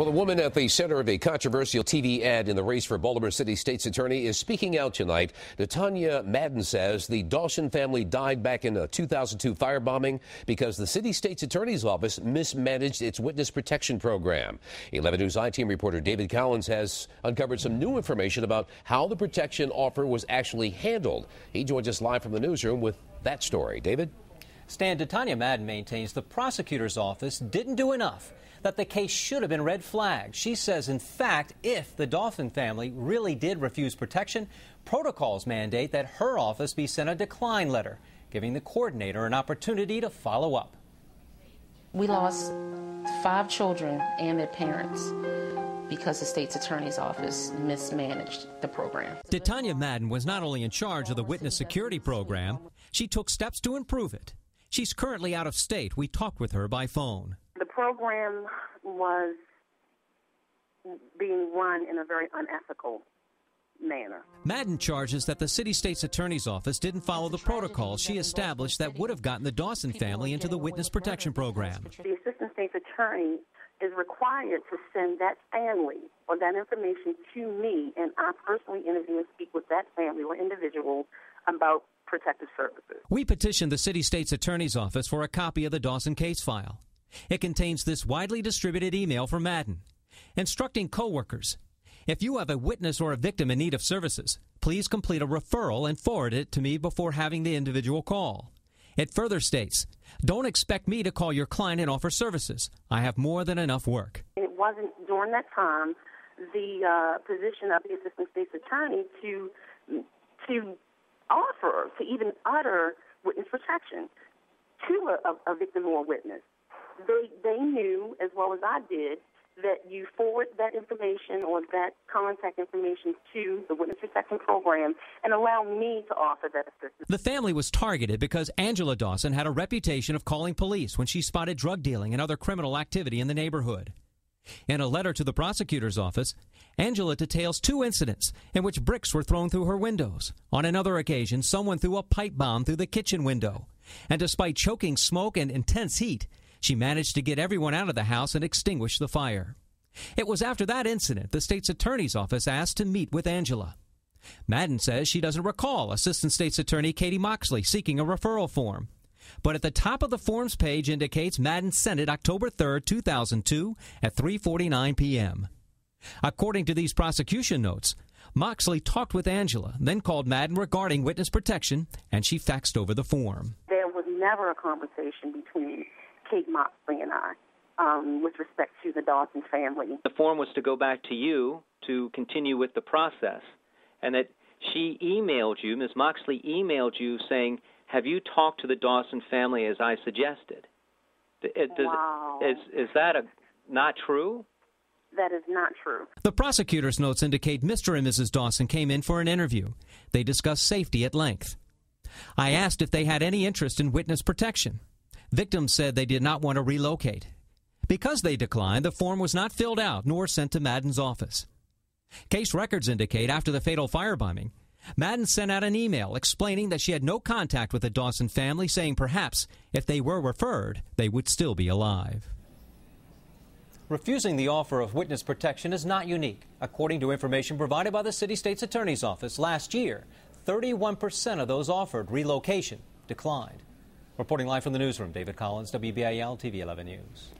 Well, the woman at the center of a controversial TV ad in the race for Baltimore City State's Attorney is speaking out tonight. Ditanya Madden says the Dawson family died back in uh, a 2002 firebombing because the City State's Attorney's Office mismanaged its witness protection program. 11 News I-Team reporter David Collins has uncovered some new information about how the protection offer was actually handled. He joins us live from the newsroom with that story. David? Stan, Tanya Madden maintains the prosecutor's office didn't do enough that the case should have been red flagged. She says, in fact, if the Dawson family really did refuse protection, protocols mandate that her office be sent a decline letter, giving the coordinator an opportunity to follow up. We lost five children and their parents because the state's attorney's office mismanaged the program. Ditanya Madden was not only in charge of the witness security program, she took steps to improve it. She's currently out of state. We talked with her by phone The program was being run in a very unethical manner. Madden charges that the city state's attorney's office didn't follow the protocol she established that would have gotten the Dawson family into the witness protection program. The assistant state's attorney is required to send that family or that information to me, and I personally interview and speak with that family or individual about protective services. We petitioned the city state's attorney's office for a copy of the Dawson case file. It contains this widely distributed email from Madden instructing coworkers if you have a witness or a victim in need of services, please complete a referral and forward it to me before having the individual call. It further states, don't expect me to call your client and offer services. I have more than enough work. It wasn't during that time the uh, position of the assistant state's attorney to to to even utter witness protection to a, a victim or a witness they they knew as well as I did that you forward that information or that contact information to the witness protection program and allow me to offer that assistance. The family was targeted because Angela Dawson had a reputation of calling police when she spotted drug dealing and other criminal activity in the neighborhood. In a letter to the prosecutor's office, Angela details two incidents in which bricks were thrown through her windows. On another occasion, someone threw a pipe bomb through the kitchen window. And despite choking smoke and intense heat, she managed to get everyone out of the house and extinguish the fire. It was after that incident the state's attorney's office asked to meet with Angela. Madden says she doesn't recall Assistant State's Attorney Katie Moxley seeking a referral form. But at the top of the forms page indicates Madden sent it October 3, 2002 at 3:49 p.m. According to these prosecution notes, Moxley talked with Angela, then called Madden regarding witness protection, and she faxed over the form. There was never a conversation between Kate Moxley and I. Um, with respect to the Dawson family. The form was to go back to you to continue with the process, and that she emailed you, Ms. Moxley emailed you saying, "Have you talked to the Dawson family as I suggested?" Does, wow. Is is that a, not true? That is not true. The prosecutor's notes indicate Mr. and Mrs. Dawson came in for an interview. They discussed safety at length. I asked if they had any interest in witness protection. Victims said they did not want to relocate. Because they declined, the form was not filled out nor sent to Madden's office. Case records indicate after the fatal firebombing, Madden sent out an email explaining that she had no contact with the Dawson family, saying perhaps if they were referred, they would still be alive. Refusing the offer of witness protection is not unique. According to information provided by the City State's Attorney's Office last year, 31% of those offered relocation declined. Reporting live from the newsroom, David Collins, WBAL TV 11 News.